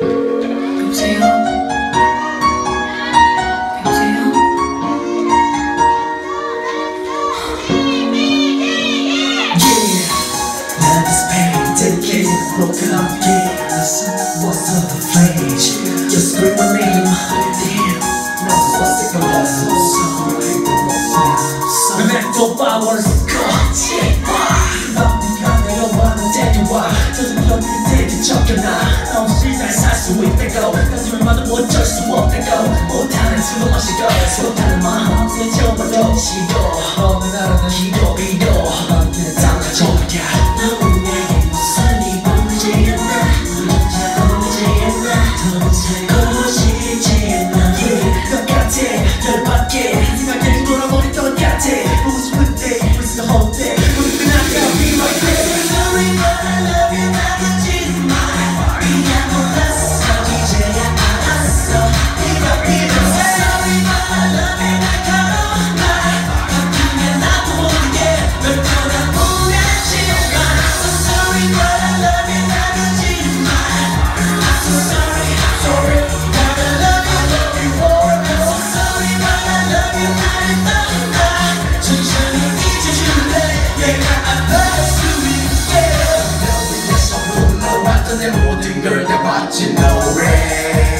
Yeah, now this pain dedicated, broken up, yeah, this was the flame. 얼마도 어쩔 수 없다고 못하는 수없이 걸 못하는 마음 스쳐버려 시도 찾던 내 모든 걸 다 바친 노래